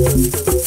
Thank